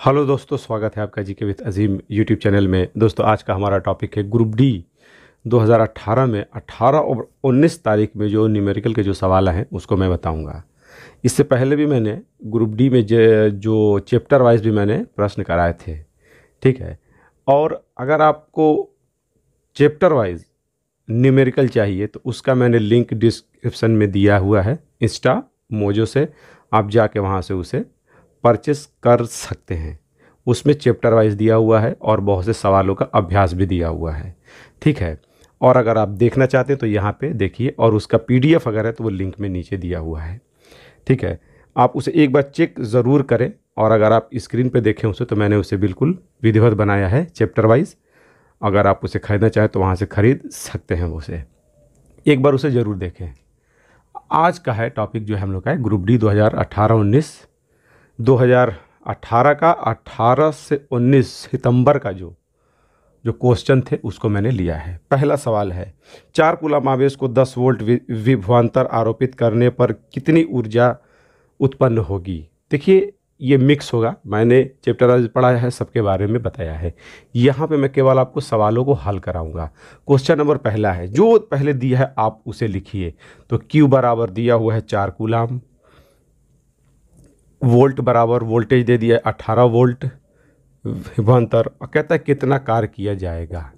Hello दोस्तों, स्वागत है आपका जी के विद अजीम यूट्यूब चैनल में। दोस्तों, आज का हमारा टॉपिक है ग्रुप डी 2018 में 18 और 19 तारीख में जो न्यूमेरिकल के जो सवाल हैं, उसको मैं बताऊँगा। इससे पहले भी मैंने ग्रुप डी में जो चैप्टर वाइज भी मैंने प्रश्न कराए थे, ठीक है? और अगर आपको चैप्टर वाइज न्यूमेरिकल चाहिए तो उसका मैंने लिंक डिस्क्रिप्शन में दिया हुआ है इंस्टा मोजो से। आप जाके वहाँ से उसे परचेस कर सकते हैं। उसमें चैप्टर वाइज दिया हुआ है और बहुत से सवालों का अभ्यास भी दिया हुआ है। ठीक है? और अगर आप देखना चाहते हैं तो यहाँ पे देखिए और उसका पीडीएफ अगर है तो वो लिंक में नीचे दिया हुआ है। ठीक है? आप उसे एक बार चेक ज़रूर करें और अगर आप स्क्रीन पे देखें उसे तो मैंने उसे बिल्कुल विधिवत बनाया है चैप्टर वाइज अगर आप उसे ख़रीदना चाहें तो वहाँ से ख़रीद सकते हैं उसे। एक बार उसे ज़रूर देखें। आज का है टॉपिक जो है हम लोग का है ग्रुप डी 2018-19 2018 का 18 से 19 सितंबर का जो जो क्वेश्चन थे, उसको मैंने लिया है। पहला सवाल है, चार कुलाम आवेश को 10 वोल्ट विभवान्तर आरोपित करने पर कितनी ऊर्जा उत्पन्न होगी? देखिए, ये मिक्स होगा। मैंने चैप्टर आज पढ़ाया है, सबके बारे में बताया है। यहाँ पे मैं केवल आपको सवालों को हल कराऊँगा। क्वेश्चन नंबर पहला है, जो पहले दिया है, आप उसे लिखिए। तो क्यू बराबर दिया हुआ है चार कुलाम। वोल्ट बराबर वोल्टेज दे दिया अट्ठारह वोल्ट विभवान्तर और कहता है कितना कार्य किया जाएगा।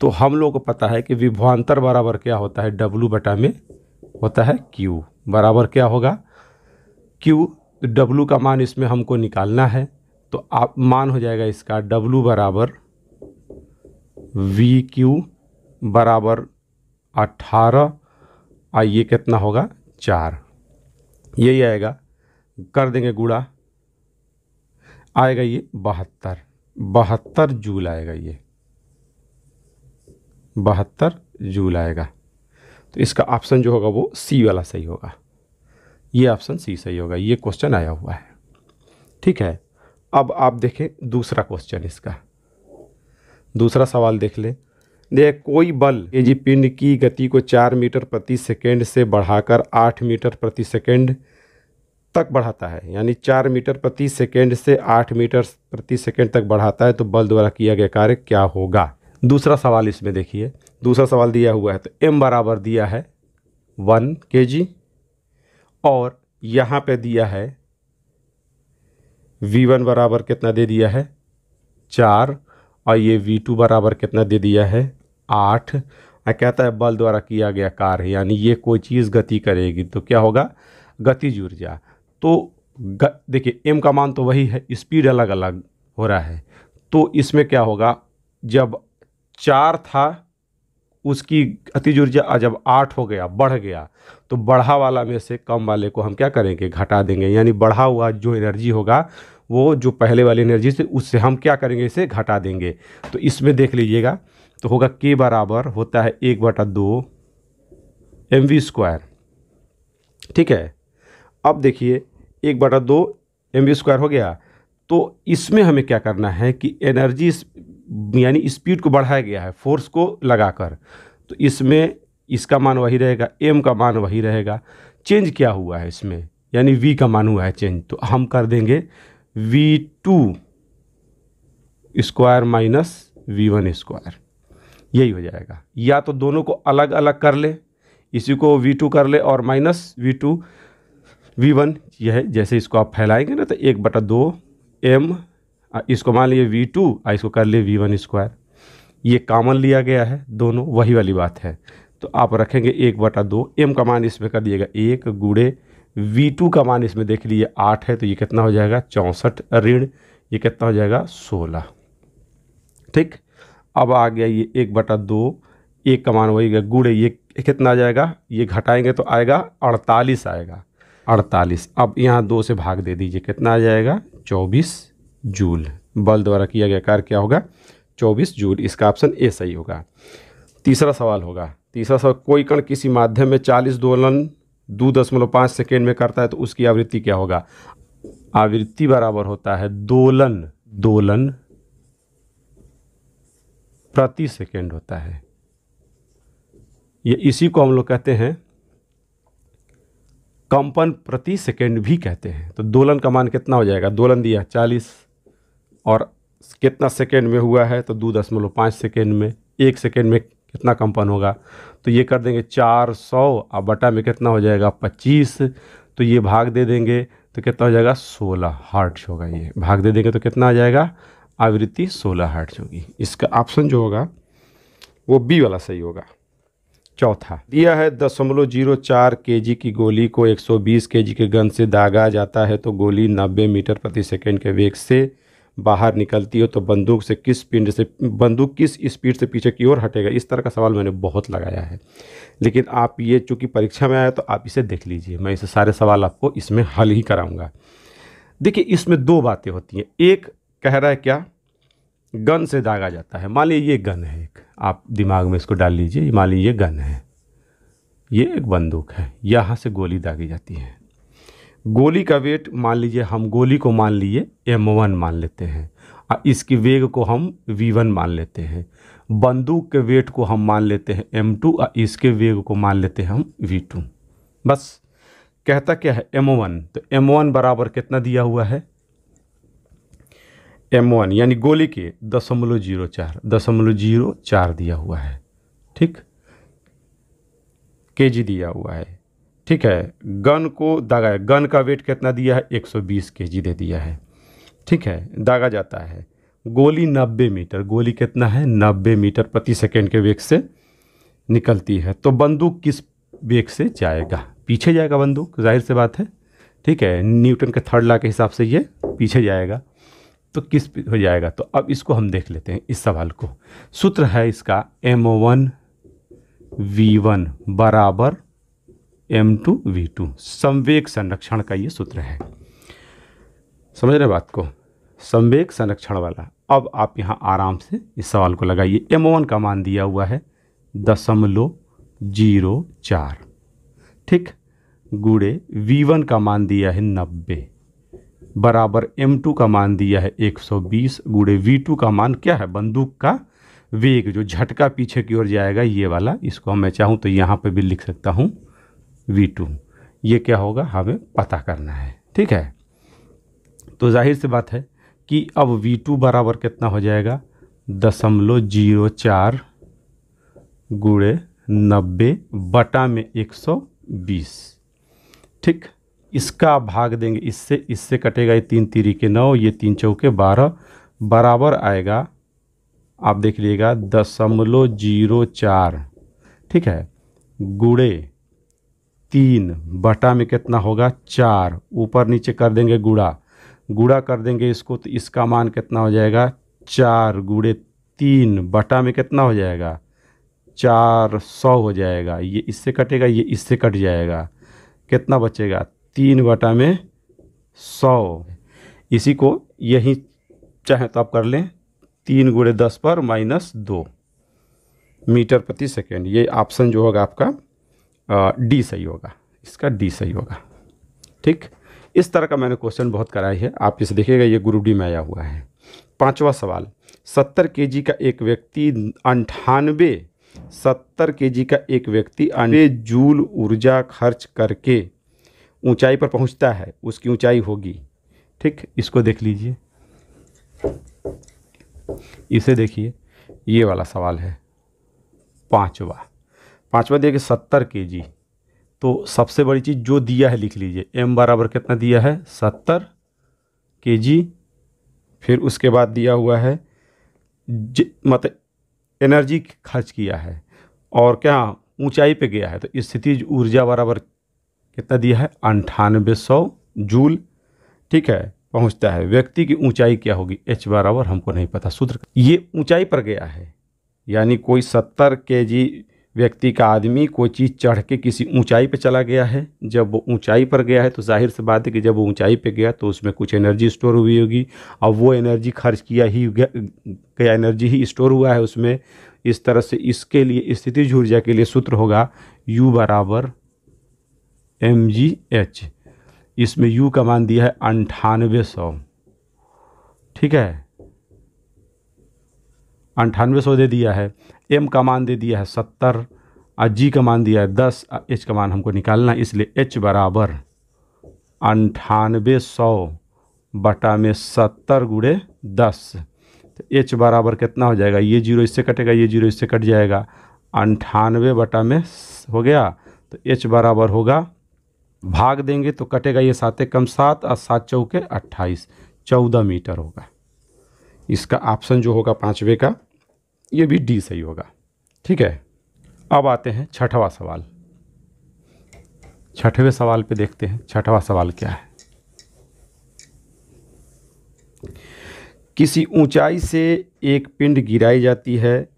तो हम लोग को पता है कि विभवान्तर बराबर क्या होता है? डब्लू बटा में होता है क्यू बराबर क्या होगा? क्यू डब्लू का मान इसमें हमको निकालना है तो आप, मान हो जाएगा इसका डब्लू बराबर वी क्यू बराबर अट्ठारह और ये कितना होगा? चार। यही आएगा। कर देंगे गुड़ा आएगा ये बहत्तर। बहत्तर जूल आएगा ये। बहत्तर जूल आएगा। तो इसका ऑप्शन जो होगा वो सी वाला सही होगा। ये ऑप्शन सी सही होगा। ये क्वेश्चन आया हुआ है। ठीक है? अब आप देखें दूसरा क्वेश्चन इसका। दूसरा सवाल देख लें। देख, कोई बल एजी पिंड की गति को चार मीटर प्रति सेकेंड से बढ़ाकर आठ मीटर प्रति सेकेंड तक बढ़ाता है, यानी चार मीटर प्रति सेकेंड से आठ मीटर प्रति सेकेंड तक बढ़ाता है तो बल द्वारा किया गया कार्य क्या होगा? दूसरा सवाल इसमें देखिए। दूसरा सवाल दिया हुआ है तो एम बराबर दिया है वन के जी और यहाँ पे दिया है वी वन बराबर कितना दे दिया है चार, और ये वी टू बराबर कितना दे दिया है आठ। कहता है बल द्वारा किया गया कार्य, यानी ये कोई चीज़ गति करेगी तो क्या होगा? गतिज ऊर्जा। तो देखिए एम का मान तो वही है स्पीड अलग अलग हो रहा है। तो इसमें क्या होगा, जब चार था, उसकी गतिज ऊर्जा जब आठ हो गया, बढ़ गया तो बढ़ा वाला में से कम वाले को हम क्या करेंगे, घटा देंगे। यानी बढ़ा हुआ जो एनर्जी होगा, वो जो पहले वाली एनर्जी से, उससे हम क्या करेंगे, इसे घटा देंगे। तो इसमें देख लीजिएगा तो होगा के बराबर होता है एक बटा दो एम वी स्क्वायर ठीक है? अब देखिए, एक बटा दो एम वी स्क्वायर हो गया। तो इसमें हमें क्या करना है कि एनर्जी यानी स्पीड को बढ़ाया गया है फोर्स को लगाकर। तो इसमें इसका मान वही रहेगा एम का मान वही रहेगा। चेंज क्या हुआ है इसमें? यानी वी का मान हुआ है चेंज तो हम कर देंगे v two square minus v one square यही हो जाएगा। या तो दोनों को अलग अलग कर ले, इसी को वी टू कर ले और minus v two v one यह है जैसे इसको आप फैलाएँगे ना तो एक बटा दो एम इसको मान लिए वी टू और इसको कर लिए वी वन स्क्वायर ये कामन लिया गया है, दोनों, वही वाली बात है। तो आप रखेंगे एक बटा दो एम का मान इसमें कर दिएगा एक गुड़े वी टू का मान इसमें देख लीजिए आठ है तो ये कितना हो जाएगा, चौंसठ ऋण, ये कितना हो जाएगा, सोलह। ठीक? अब आ गया ये एक बटा दो, एक का मान वही गुड़े, ये कितना आ जाएगा, ये घटाएँगे तो आएगा अड़तालीस आएगा। अड़तालीस। अब यहाँ दो से भाग दे दीजिए। कितना आ जाएगा? चौबीस जूल। बल द्वारा किया गया कार्य क्या होगा? चौबीस जूल। इसका ऑप्शन ए सही होगा। तीसरा सवाल होगा। तीसरा सवाल, कोई कण किसी माध्यम में चालीस दोलन दो दशमलव पाँच सेकेंड में करता है तो उसकी आवृत्ति क्या होगा? आवृत्ति बराबर होता है दोलन दोलन प्रति सेकेंड होता है। ये इसी को हम लोग कहते हैं कंपन प्रति सेकेंड भी कहते हैं। तो दोलन का मान कितना हो जाएगा? दोलन दिया, चालीस। और कितना सेकेंड में हुआ है? तो दो दशमलव पाँच सेकेंड में, एक सेकेंड में कितना कंपन होगा? तो ये कर देंगे चार सौ, और बटा में कितना हो जाएगा? पच्चीस। तो ये भाग दे देंगे तो कितना हो जाएगा? सोलह हार्ट्स होगा ये। भाग दे देंगे तो कितना आ जाएगा? आवृत्ति सोलह हार्ट्स होगी। इसका ऑप्शन जो होगा, वो बी वाला सही होगा। चौथा। दिया है दशमलव ज़ीरो चार के की गोली को 120 के के गन से दागा जाता है तो गोली 90 मीटर प्रति सेकंड के वेग से बाहर निकलती हो तो बंदूक से किस पिंड से, बंदूक किस स्पीड से पीछे की ओर हटेगा, इस तरह का सवाल मैंने बहुत लगाया है। लेकिन आप ये चूँकि परीक्षा में आया तो आप इसे देख लीजिए, मैं इसे सारे सवाल आपको इसमें हल ही कराऊँगा। देखिए, इसमें दो बातें होती हैं। एक, कह रहा है क्या? गन से दागा जाता है। मान लीजिए ये गन है एक। आप दिमाग में इसको डाल लीजिए मान लीजिए गन है। ये एक बंदूक है। यहाँ से गोली दागी जाती है। गोली का वेट मान लीजिए, हम गोली को मान लिए एम वन मान लेते हैं। और इसकी वेग को हम वी वन मान लेते हैं। बंदूक के वेट को हम मान लेते हैं एम टू और इसके वेग को मान लेते हैं हम वी टू। बस, कहता क्या है एम वन? तो एम वन बराबर कितना दिया हुआ है? एम वन यानी गोली के दशमलव ज़ीरो चार, दशमलव ज़ीरो चार दिया हुआ है, ठीक? के जी दिया हुआ है, ठीक है? गन को दागा है गन का वेट कितना दिया है? 120 केजी दे दिया है, ठीक है? दागा जाता है। गोली 90 मीटर, गोली कितना है? 90 मीटर प्रति सेकंड के वेग से निकलती है। तो बंदूक किस वेग से जाएगा? पीछे जाएगा बंदूक, ज़ाहिर से बात है, ठीक है? न्यूटन के थर्ड ला के हिसाब से ये पीछे जाएगा। तो किस हो जाएगा? तो अब इसको हम देख लेते हैं इस सवाल को। सूत्र है इसका M O one we one बराबर एम टू वी टू संवेग संरक्षण का ये सूत्र है। समझ रहे बात को? संवेग संरक्षण वाला। अब आप यहाँ आराम से इस सवाल को लगाइए। एम वन का मान दिया हुआ है दशमलव ज़ीरो चार। ठीक? गुड़े वी वन का मान दिया है नब्बे। बराबर M2 का मान दिया है 120 सौ बीस गुड़े V2 का मान क्या है? बंदूक का वेग जो झटका पीछे की ओर जाएगा, ये वाला, इसको मैं चाहूँ तो यहाँ पे भी लिख सकता हूँ V2 ये क्या होगा? हमें पता करना है, ठीक है? तो ज़ाहिर सी बात है कि अब V2 बराबर कितना हो जाएगा? दशमलव ज़ीरो चार गुड़े नब्बे बटा में एक सौ बीस, ठीक? इसका भाग देंगे, इससे इससे कटेगा ये तीन तीरी के नौ, ये तीन चौके बारह, बराबर आएगा, आप देख लीजिएगा, दशमलव ज़ीरो चार। ठीक है? गुड़े तीन, बटा में कितना होगा? चार। ऊपर नीचे कर देंगे गुड़ा। गुड़ा कर देंगे इसको तो इसका मान कितना हो जाएगा? चार। गुड़े तीन, बटा में कितना हो जाएगा? चार सौ हो जाएगा। ये इससे कटेगा, ये इससे कट जाएगा। कितना बचेगा? तीन बटा में सौ। इसी को यही चाहे तो आप कर लें, तीन गुड़े दस पर माइनस दो मीटर प्रति सेकेंड। ये ऑप्शन जो होगा आपका डी सही होगा। इसका डी सही होगा। ठीक? इस तरह का मैंने क्वेश्चन बहुत कराई है। आप इसे देखिएगा, ये ग्रुप डी में आया हुआ है। पांचवा सवाल, सत्तर के का एक व्यक्ति अंठानवे, सत्तर के का एक व्यक्ति अनवे जूल ऊर्जा खर्च करके ऊंचाई पर पहुँचता है, उसकी ऊंचाई होगी। ठीक, इसको देख लीजिए। इसे देखिए, ये वाला सवाल है। पांचवा पांचवा देखिए सत्तर के जी तो सबसे बड़ी चीज़ जो दिया है, लिख लीजिए। एम बराबर कितना दिया है? सत्तर के जी फिर उसके बाद दिया हुआ है मतलब एनर्जी खर्च किया है और क्या ऊंचाई पे गया है तो स्थिति ऊर्जा बराबर कितना दिया है? अंठानवे सौ जूल। ठीक है, पहुँचता है। व्यक्ति की ऊंचाई क्या होगी? एच बराबर हमको नहीं पता। सूत्र ये ऊंचाई पर गया है। यानी कोई सत्तर के जी व्यक्ति का आदमी कोई चीज़ चढ़ के किसी ऊंचाई पे चला गया है। जब वो ऊंचाई पर गया है तो ज़ाहिर सी बात है कि जब वो ऊंचाई पे गया तो उसमें कुछ एनर्जी स्टोर हुई होगी। और वो एनर्जी खर्च किया ही गया एनर्जी ही स्टोर हुआ है उसमें। इस तरह से इसके लिए स्थिति ऊर्जा के लिए सूत्र होगा यू बराबर एम जी एच इसमें यू का मान दिया है अंठानवे सौ। ठीक है? अंठानवे सौ दे दिया है। एम का मान दे दिया है सत्तर और जी का मान दिया है दस। एच का मान हमको निकालना है, इसलिए एच बराबर अंठानवे सौ बटा में सत्तर गुड़े दस। तो एच बराबर कितना हो जाएगा? ये ज़ीरो इससे कटेगा, ये ज़ीरो इससे कट जाएगा। अंठानवे बटा में हो गया तो एच बराबर होगा भाग देंगे तो कटेगा ये सात कम सात और सात चौके अट्ठाईस। चौदह मीटर होगा। इसका ऑप्शन जो होगा पाँचवे का, ये भी डी सही होगा। ठीक है? अब आते हैं छठवा सवाल। छठवें सवाल पे देखते हैं, छठवा सवाल क्या है? किसी ऊंचाई से एक पिंड गिराई जाती है,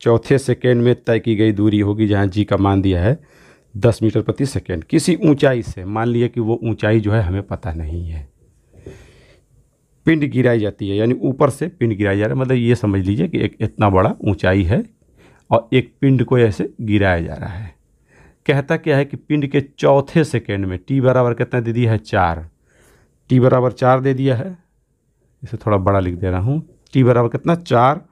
चौथे सेकेंड में तय की गई दूरी होगी जहाँ जी का मान दिया है दस मीटर प्रति सेकेंड। किसी ऊंचाई से, मान लिया कि वो ऊंचाई जो है हमें पता नहीं है। पिंड गिराई जाती है, यानी ऊपर से पिंड गिराया जा रहा है। मतलब ये समझ लीजिए कि एक इतना बड़ा ऊंचाई है और एक पिंड को ऐसे गिराया जा रहा है। कहता क्या है कि पिंड के चौथे सेकेंड में, टी बराबर कितना दे दिया है? चार। टी बराबर चार दे दिया है। इसे थोड़ा बड़ा लिख दे रहा हूँ। टी बराबर कितना? चार।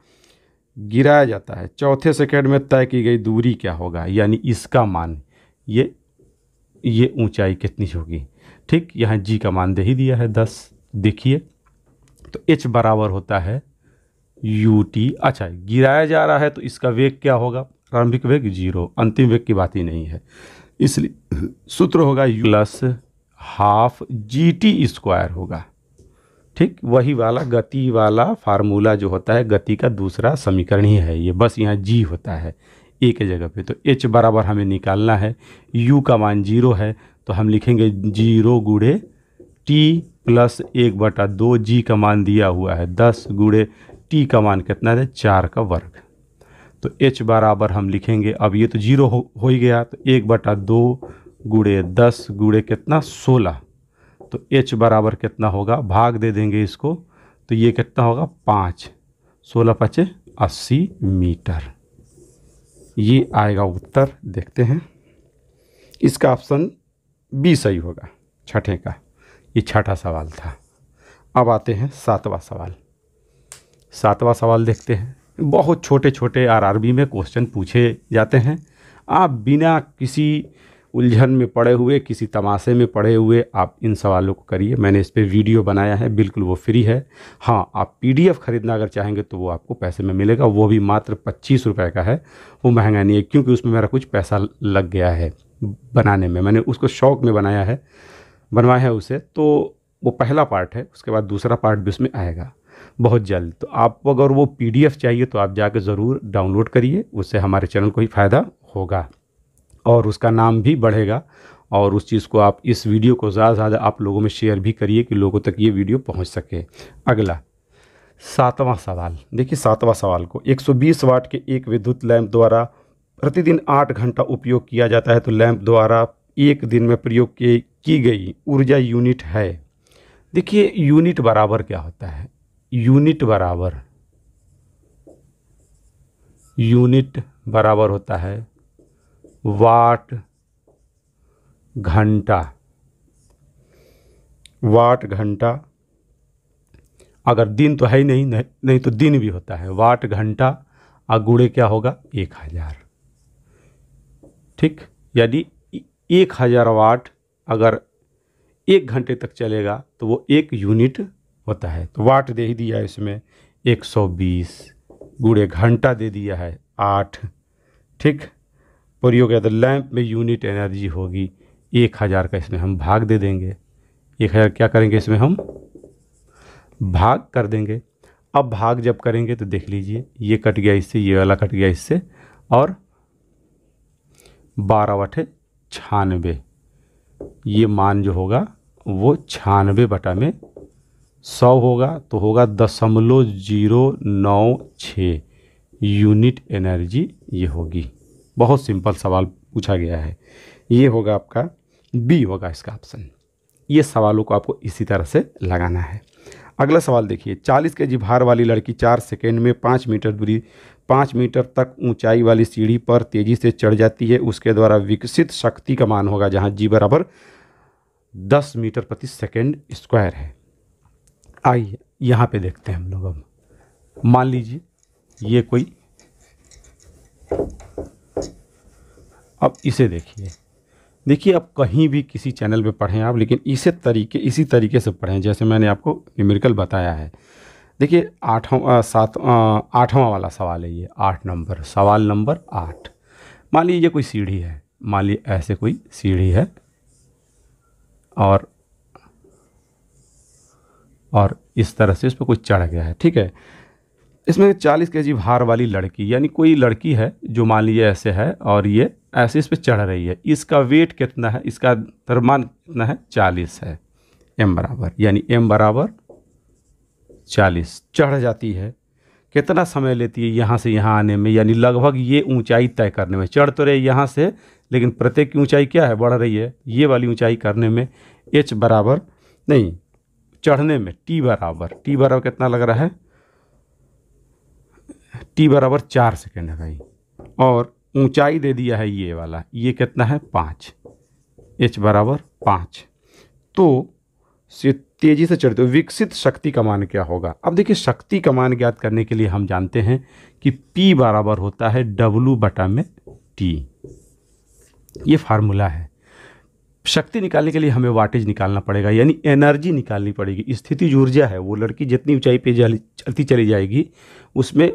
गिराया जाता है। चौथे सेकेंड में तय की गई दूरी क्या होगा? यानी इसका मान। ये ये ऊंचाई कितनी होगी? ठीक, यहाँ जी का मान दे ही दिया है दस। देखिए तो एच बराबर होता है यू टी अच्छा गिराया जा रहा है तो इसका वेग क्या होगा? प्रारंभिक वेग ज़ीरो, अंतिम वेग की बात ही नहीं है। इसलिए सूत्र होगा u plus half g t square होगा। ठीक, वही वाला गति वाला फार्मूला जो होता है, गति का दूसरा समीकरण ही है। ये बस यहाँ जी होता है। एक जगह पे। तो एच बराबर हमें निकालना है। यू का मान ज़ीरो है तो हम लिखेंगे ज़ीरो गुड़े टी प्लस एक बटा दो जी का मान दिया हुआ है दस गुड़े टी का मान कितना है? चार का वर्ग। तो एच बराबर हम लिखेंगे अब ये तो ज़ीरो हो, हो ही गया तो एक बटा दो गुड़े दस गुड़े कितना? सोलह। तो एच बराबर कितना होगा? भाग दे देंगे इसको तो ये कितना होगा? पाँच। सोलह पचे अस्सी मीटर। ये आएगा उत्तर, देखते हैं। इसका ऑप्शन बी सही होगा, छठे का। ये छठा सवाल था। अब आते हैं सातवां सवाल। सातवां सवाल देखते हैं। बहुत छोटे छोटे आरआरबी में क्वेश्चन पूछे जाते हैं। आप बिना किसी उलझन में पड़े हुए, किसी तमाशे में पड़े हुए, आप इन सवालों को करिए। मैंने इस पर वीडियो बनाया है, बिल्कुल वो फ्री है। हाँ आप पीडीएफ ख़रीदना अगर चाहेंगे तो वो आपको पैसे में मिलेगा, वो भी मात्र पच्चीस रुपये का है। वो महँगा नहीं है, क्योंकि उसमें मेरा कुछ पैसा लग गया है बनाने में। मैंने उसको शौक़ में बनाया है, बनवाया है उसे तो वो पहला पार्ट है, उसके बाद दूसरा पार्ट भी उसमें आएगा। बहुत जल्द। तो आपको अगर वो पीडीएफ चाहिए तो आप जाके ज़रूर डाउनलोड करिए, उससे हमारे चैनल को ही फ़ायदा होगा। और उसका नाम भी बढ़ेगा। और उस चीज़ को आप इस वीडियो को ज़्यादा से ज़्यादा आप लोगों में शेयर भी करिए कि लोगों तक ये वीडियो पहुँच सके। अगला, सातवां सवाल। देखिए, सातवां सवाल को। 120 वाट के एक विद्युत लैंप द्वारा प्रतिदिन आठ घंटा उपयोग किया जाता है तो लैंप द्वारा एक दिन में प्रयोग की गई ऊर्जा यूनिट है। देखिए, यूनिट बराबर क्या होता है? यूनिट बराबर यूनिट बराबर होता है वाट घंटा। वाट घंटा अगर दिन तो है ही नहीं नहीं, तो दिन भी होता है। वाट घंटा और गुड़े क्या होगा? एक हज़ार। ठीक? यदि एक हज़ार वाट अगर एक घंटे तक चलेगा तो वो एक यूनिट होता है। तो वाट दे ही दिया है इसमें एक सौ बीस। गुड़े घंटा दे दिया है आठ। ठीक? प्रयोग या तो लैंप में यूनिट एनर्जी होगी। एक हज़ार का इसमें हम भाग दे देंगे। एक हज़ार क्या करेंगे इसमें हम? भाग कर देंगे। अब भाग जब करेंगे तो देख लीजिए, ये कट गया इससे, ये वाला कट गया इससे, और बारह अठे छानबे। ये मान जो होगा, वो छानबे बटा में सौ होगा तो होगा दशमलव ज़ीरो नौ छः यूनिट एनर्जी ये होगी। बहुत सिंपल सवाल पूछा गया है। ये होगा आपका बी होगा इसका ऑप्शन ये सवालों को आपको इसी तरह से लगाना है। अगला सवाल देखिए, चालीस के जी भार वाली लड़की चार सेकेंड में पाँच मीटर दूरी, पाँच मीटर तक ऊंचाई वाली सीढ़ी पर तेज़ी से चढ़ जाती है। उसके द्वारा विकसित शक्ति का मान होगा जहाँ जी बराबर दस मीटर प्रति सेकेंड स्क्वायर है। आइए, यहाँ पे देखते हैं हम लोग अब। मान लीजिए, ये कोई अब इसे देखिए। देखिए, आप कहीं भी किसी चैनल पे पढ़ें आप, लेकिन इसे तरीके, इसी तरीके से पढ़ें, जैसे मैंने आपको न्यूमेरिकल बताया है। देखिए, आठवां सात आठवां वाला सवाल है ये, आठ नंबर। सवाल नंबर आठ। मान लीजिए कोई सीढ़ी है, मान लीजिए ऐसे कोई सीढ़ी है, और और इस तरह से इस पर कोई चढ़ गया है, ठीक है? इसमें चालीस के जी भार वाली लड़की, यानी कोई लड़की है जो मान लीजिए ऐसे है, और ये ऐसे इस पर चढ़ रही है। इसका वेट कितना है? इसका द्रव्यमान कितना है? चालीस है। एम बराबर, यानी एम बराबर चालीस। चढ़ जाती है। कितना समय लेती है यहाँ से यहाँ आने में? यानी लगभग ये ऊंचाई तय करने में। चढ़ तो रही यहाँ से, लेकिन प्रत्येक की ऊंचाई क्या है? बढ़ रही है। ये वाली ऊंचाई करने में एच बराबर नहीं, चढ़ने में टी बराबर। टी बराबर कितना लग रहा है? टी बराबर चार सेकेंड है भाई। और ऊंचाई दे दिया है ये वाला, ये कितना है? पाँच। एच बराबर पाँच। तो तेज़ी से चढ़ते विकसित शक्ति का मान क्या होगा? अब देखिए, शक्ति का मान ज्ञात करने के लिए हम जानते हैं कि P बराबर होता है W बटा में T ये फार्मूला है। शक्ति निकालने के लिए हमें वाटेज निकालना पड़ेगा, यानी एनर्जी निकालनी पड़ेगी। स्थिति ऊर्जा है, वो लड़की जितनी ऊंचाई पे चलती चली जाएगी, उसमें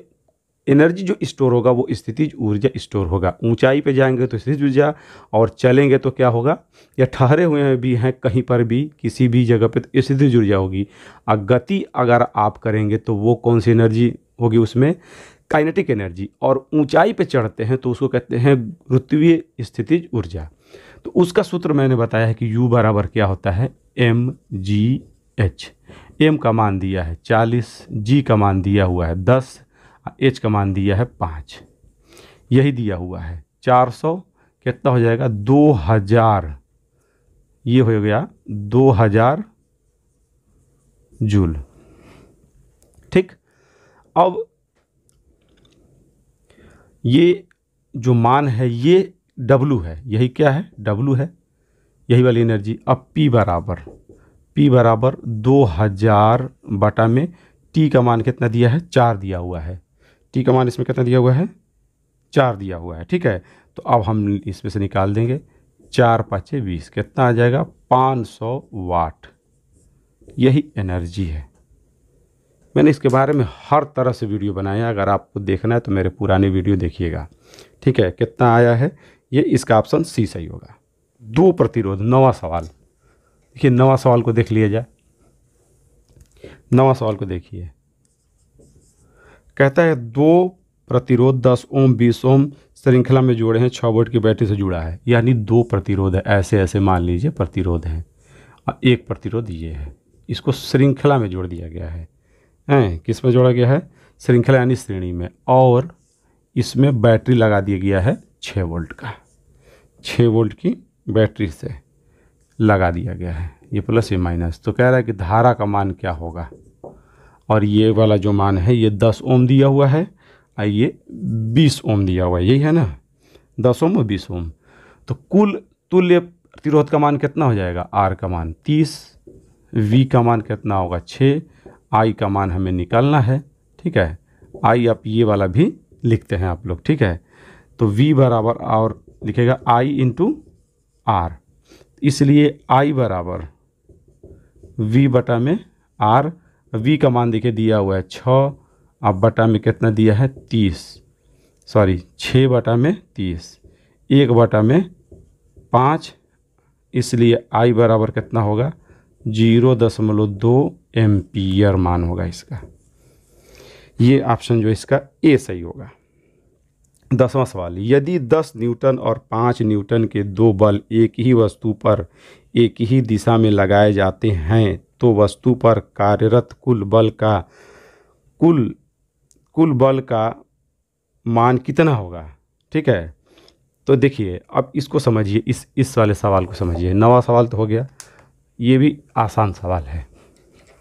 एनर्जी जो स्टोर होगा वो स्थिति ऊर्जा स्टोर होगा। ऊंचाई पे जाएँगे तो स्थिति ऊर्जा और चलेंगे तो क्या होगा? या ठहरे हुए भी हैं, कहीं पर भी, किसी भी जगह पे तो स्थिति ऊर्जा होगी। और गति अगर आप करेंगे तो वो कौन सी एनर्जी होगी उसमें? Kinetic energy. और ऊंचाई पे चढ़ते हैं तो उसको कहते हैं गुरुत्वीय स्थिति ऊर्जा। तो उसका सूत्र मैंने बताया है कि यू बराबर क्या होता है? एम जी एच एम का मान दिया है, चालीस जी का मान दिया हुआ है, दस एच का मान दिया है पाँच। यही दिया हुआ है। चार सौ कितना हो जाएगा? दो हज़ार। ये हो गया दो हज़ार जूल। ठीक? अब ये जो मान है, ये डब्लू है। यही क्या है? डब्लू है। यही वाली एनर्जी। अब पी बराबर। पी बराबर दो हज़ार बटा में टी का मान कितना दिया है? चार दिया हुआ है। टी का मान इसमें कितना दिया हुआ है? चार दिया हुआ है, ठीक है? तो अब हम इसमें से निकाल देंगे। चार पाँचे बीस, कितना आ जाएगा? पाँच सौ वाट। यही एनर्जी है। मैंने इसके बारे में हर तरह से वीडियो बनाया अगर आपको देखना है तो मेरे पुराने वीडियो देखिएगा। ठीक है, कितना आया है? ये इसका ऑप्शन सी सही होगा। दो प्रतिरोध, नवा सवाल। देखिए, नवा सवाल को देख लिया जाए। नवा सवाल को देखिए। कहता है, दो प्रतिरोध दस ओम, बीस ओम श्रृंखला में जोड़े हैं छः वोल्ट की बैटरी से जुड़ा है। यानी दो प्रतिरोध है, ऐसे ऐसे मान लीजिए प्रतिरोध हैं। एक प्रतिरोध ये है, इसको श्रृंखला में जोड़ दिया गया है। हैं, किसमें जोड़ा गया है? श्रृंखला यानी श्रेणी में, और इसमें बैटरी लगा दिया गया है छः वोल्ट का। छः वोल्ट की बैटरी से लगा दिया गया है, ये प्लस ये माइनस। तो कह रहा है कि धारा का मान क्या होगा? और ये वाला जो मान है, ये दस ओम दिया हुआ है। और ये बीस ओम दिया हुआ है, यही है ना? दस ओम और बीस ओम। तो कुल तुल्य प्रतिरोध का मान कितना हो जाएगा? आर का मान तीस, वी का मान कितना होगा? छः, आई का मान हमें निकालना है, ठीक है? आई आप ये वाला भी लिखते हैं आप लोग, ठीक है? तो वी बराबर और लिखेगा आई इंटू आर। इसलिए आई बराबर वी बटा में आर वी का मान देखिए दिया हुआ है छः, अब बटा में कितना दिया है? तीस। सॉरी छः बटा में तीस। एक बटा में पाँच, इसलिए आई बराबर कितना होगा? ज़ीरो दशमलव दो एम्पियर मान होगा इसका। ये ऑप्शन जो इसका ए सही होगा। दसवां सवाल, यदि दस न्यूटन और पाँच न्यूटन के दो बल एक ही वस्तु पर एक ही दिशा में लगाए जाते हैं तो वस्तु पर कार्यरत कुल बल का कुल कुल बल का मान कितना होगा? ठीक है? तो देखिए अब इसको समझिए इस इस वाले सवाल को समझिए। नवा सवाल तो हो गया। ये भी आसान सवाल है।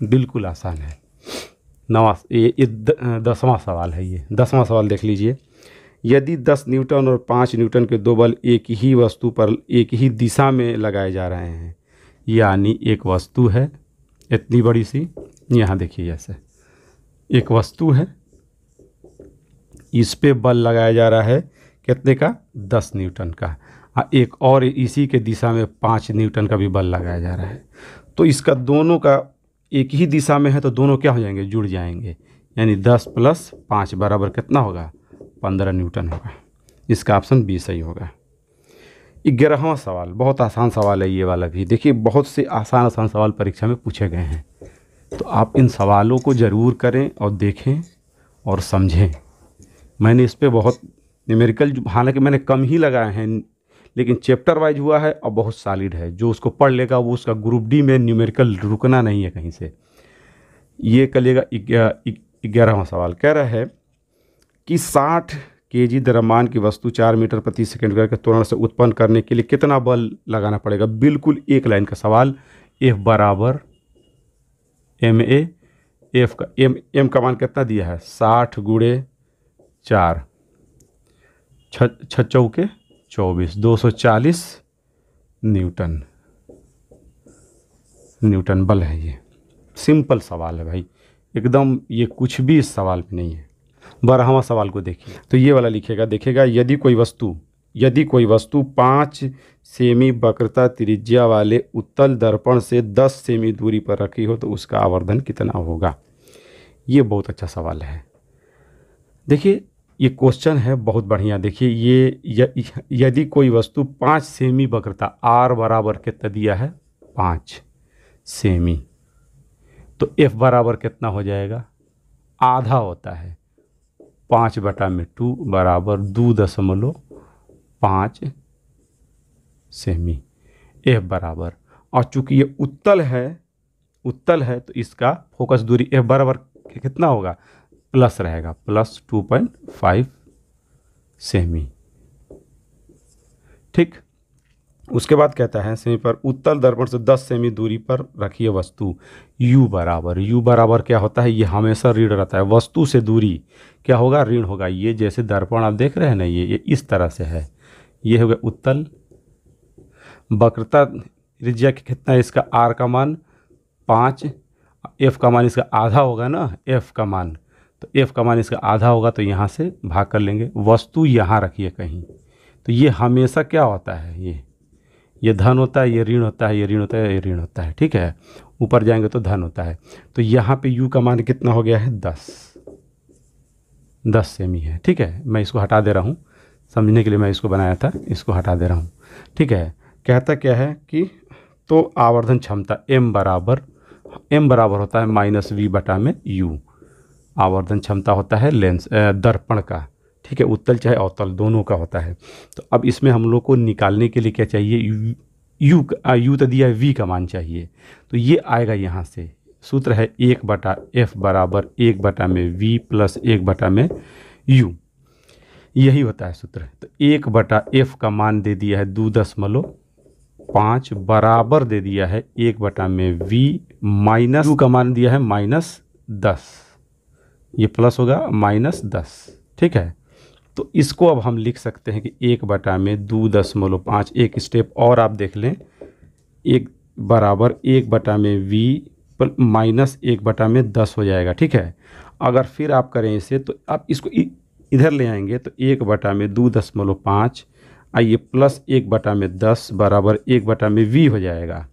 बिल्कुल आसान है। नवा ये, ये दसवां सवाल है ये। दसवां सवाल देख लीजिए। यदि दस न्यूटन और पाँच न्यूटन के दो बल एक ही वस्तु पर एक ही दिशा में लगाए जा रहे हैं यानी एक वस्तु है इतनी बड़ी सी, यहाँ देखिए जैसे एक वस्तु है, इस पे बल लगाया जा रहा है, कितने का? दस न्यूटन का। एक और इसी के दिशा में पाँच न्यूटन का भी बल लगाया जा रहा है। तो इसका दोनों का एक ही दिशा में है तो दोनों क्या हो जाएँगे? जुड़ जाएँगे। यानी दस प्लस पाँच बराबर कितना होगा? पंद्रह न्यूटन होगा। इसका ऑप्शन बी सही होगा। ग्यारहवा सवाल, बहुत आसान सवाल है ये वाला भी। देखिए, बहुत से आसान आसान सवाल परीक्षा में पूछे गए हैं। तो आप इन सवालों को ज़रूर करें और देखें और समझें। मैंने इस पर बहुत न्यूमेरिकल हालाँकि मैंने कम ही लगाए हैं, लेकिन चैप्टर वाइज हुआ है और बहुत सॉलिड है। जो उसको पढ़ लेगा, वो उसका ग्रुप डी में न्यूमेरिकल रुकना नहीं है कहीं से। ये करिएगा ग्यारहवा सवाल। कह रहा है कि साठ के जी द्रव्यमान की वस्तु चार मीटर प्रति सेकंड करके त्वरण से उत्पन्न करने के लिए कितना बल लगाना पड़ेगा? बिल्कुल एक लाइन का सवाल। एफ़ बराबर एम ए एफ़ का एम एम का मान कितना दिया है? साठ गुड़े चार। छ चौके चौबीस। दो सौ चालीस न्यूटन। न्यूटन बल है ये। सिंपल सवाल है भाई। एकदम ये कुछ भी इस सवाल में नहीं है। बारहवा सवाल को देखिए। तो ये वाला लिखेगा, देखेगा, यदि कोई वस्तु, यदि कोई वस्तु पाँच सेमी वक्रता त्रिज्या वाले उत्तल दर्पण से दस सेमी दूरी पर रखी हो तो उसका आवर्धन कितना होगा? ये बहुत अच्छा सवाल है। देखिए, ये क्वेश्चन है बहुत बढ़िया। देखिए, ये यदि कोई वस्तु पाँच सेमी वक्रता, आर बराबर कितना दिया है? पाँच सेमी। तो एफ़ बराबर कितना हो जाएगा? आधा होता है। पाँच बटा में टू बराबर दो दशमलव पाँच सेमी, एफ़ बराबर। और चूँकि ये उत्तल है उत्तल है तो इसका फोकस दूरी एफ़ बराबर कितना होगा? प्लस रहेगा, प्लस टू पॉइंट फाइव सेमी। ठीक? उसके बाद कहता है, सेमी पर उत्तल दर्पण से 10 सेमी दूरी पर रखिए वस्तु। u बराबर u बराबर क्या होता है? ये हमेशा ऋण रहता है। वस्तु से दूरी क्या होगा? ऋण होगा। ये जैसे दर्पण आप देख रहे हैं ना, ये ये इस तरह से है। ये हो गया उत्तल। वक्रता त्रिज्या कितना इसका आर का मान पाँच। एफ़ का मान इसका आधा होगा ना? एफ़ का मान। तो एफ़ का मान इसका आधा होगा तो यहाँ से भाग कर लेंगे। वस्तु यहाँ रखिए कहीं। तो ये हमेशा क्या होता है? ये ये धन होता है, ये ऋण होता है, ये ऋण होता है, ये ऋण होता है, ठीक है? ऊपर जाएँगे तो धन होता है। तो यहाँ पे यू का मान कितना हो गया है? दस। दस सेमी है, ठीक है? मैं इसको हटा दे रहा हूँ। समझने के लिए मैं इसको बनाया था, इसको हटा दे रहा हूँ, ठीक है? कहता क्या है कि तो आवर्धन क्षमता एम बराबर एम बराबर होता है माइनस वी बटा में यू आवर्धन क्षमता होता है लेंस दर्पण का। ठीक है, उत्तल चाहे अवतल, दोनों का होता है। तो अब इसमें हम लोग को निकालने के लिए क्या चाहिए? यू यू यू तो दिया है, वी का मान चाहिए। तो ये आएगा यहाँ से। सूत्र है एक बटा एफ़ बराबर एक बटा में वी प्लस एक बटा में यू। यही होता है सूत्र। तो एक बटा एफ़ का मान दे दिया है दो दशमलव पाँच, बराबर दे दिया है एक बटा में वी माइनस यू का मान दिया है माइनस दस। ये प्लस होगा माइनस दस। ठीक है? तो इसको अब हम लिख सकते हैं कि एक बटा में दो दशमलव पाँच, एक स्टेप और आप देख लें, एक बराबर एक बटा में वी माइनस एक बटा में दस हो जाएगा, ठीक है? अगर फिर आप करें इसे तो आप इसको इधर ले आएँगे तो एक बटा में दो दशमलव पाँच, आइए प्लस एक बटा में दस बराबर एक बटा में वी हो जाएगा।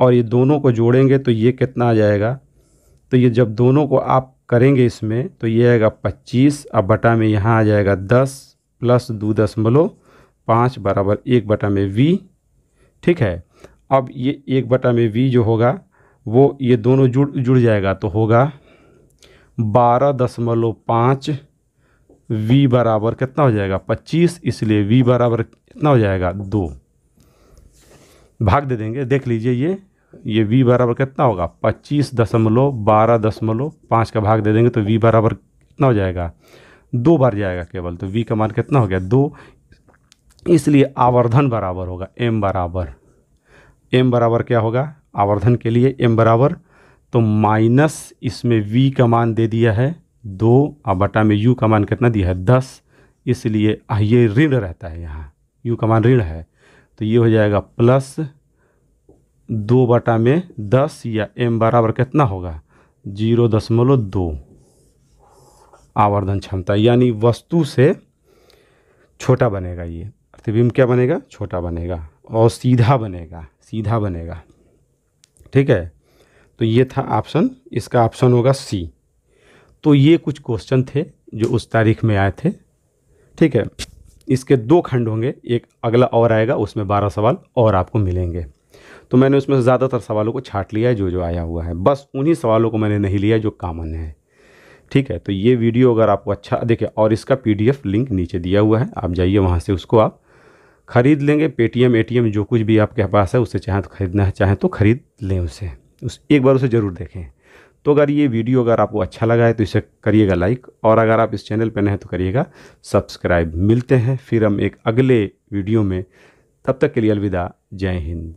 और ये दोनों को जोड़ेंगे तो ये कितना आ जाएगा? तो ये जब दोनों को आप करेंगे इसमें तो ये आएगा पच्चीस, अब बटा में यहाँ आ जाएगा दस, प्लस दो दशमलव पाँच बराबर एक बटा में वी ठीक है? अब ये एक बटा में वी जो होगा, वो ये दोनों जुड़ जुड़ जाएगा तो होगा बारह दशमलव पाँच वी बराबर कितना हो जाएगा? पच्चीस, इसलिए वी बराबर कितना हो जाएगा? दो। भाग दे देंगे, देख लीजिए ये। ये v बराबर कितना होगा? पच्चीस दशमलव बारह दशमलव पाँच का भाग दे देंगे तो v बराबर कितना हो जाएगा? दो बार जाएगा केवल तो v का मान कितना हो गया? दो। इसलिए आवर्धन बराबर होगा, m बराबर। M बराबर क्या होगा? आवर्धन के लिए m बराबर। तो माइनस इसमें v का मान दे दिया है दो, और बटा में u का मान कितना दिया है? दस। इसलिए ये ऋण रहता है यहाँ। U का मान ऋण है तो ये हो जाएगा प्लस दो बटा में दस या एम बराबर कितना होगा? ज़ीरो दशमलव दो। आवर्धन क्षमता, यानी वस्तु से छोटा बनेगा ये। प्रतिबिंब क्या बनेगा? छोटा बनेगा। और सीधा बनेगा सीधा बनेगा। ठीक है? तो ये था ऑप्शन इसका ऑप्शन होगा सी तो ये कुछ क्वेश्चन थे जो उस तारीख में आए थे। ठीक है? इसके दो खंड होंगे, एक अगला और आएगा, उसमें बारह सवाल और आपको मिलेंगे। तो मैंने उसमें से ज़्यादातर सवालों को छाट लिया है, जो जो आया हुआ है। बस उन्हीं सवालों को मैंने नहीं लिया, जो कामन है। ठीक है तो ये वीडियो अगर आपको अच्छा देखिए, और इसका पीडीएफ लिंक नीचे दिया हुआ है, आप जाइए वहाँ से उसको आप खरीद लेंगे। पेटीएम, एटीएम, जो कुछ भी आपके पास है उससे चाहें तो खरीदना है चाहें तो खरीद लें उसे। उस, एक बार उसे ज़रूर देखें। तो अगर ये वीडियो अगर आपको अच्छा लगा है तो इसे करिएगा लाइक, और अगर आप इस चैनल पर नए हैं तो करिएगा सब्सक्राइब। मिलते हैं फिर हम एक अगले वीडियो में। तब तक के लिए अलविदा। जय हिंद।